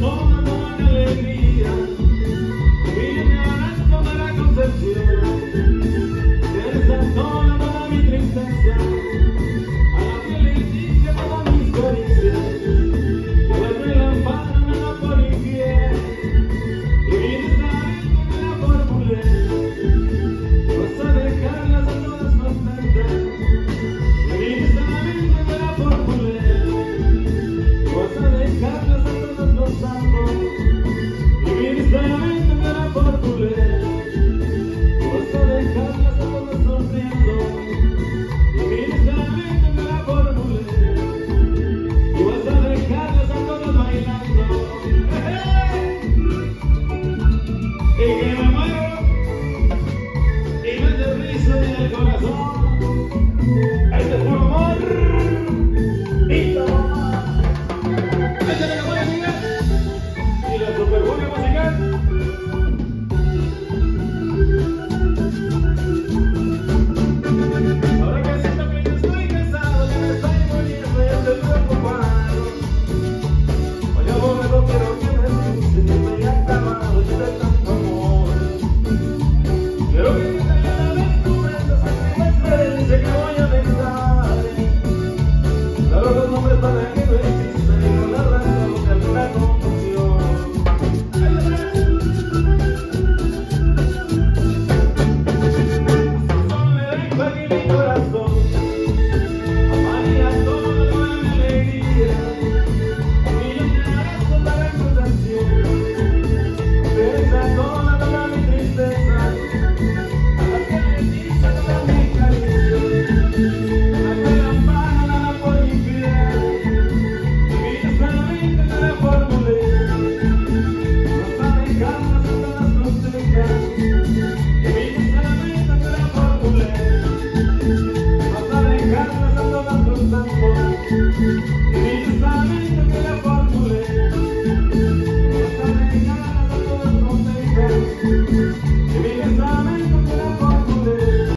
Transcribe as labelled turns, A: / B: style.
A: toda la alegría y me harás tomar la concepción desazona toda toda mi tristeza a la felicidad toda mi historia vuelve la lámpara me la policía y vienes a ver la formulé vas a dejar las a Más contentas y vienes a ver la formulé vas a dejar y mi mente me hará por tu ley vas a dejarme sonriendo y mi mente me hará por tu vas a dejarme bailando y que me muero y me aterrizo en el corazón este es por amor It's a family,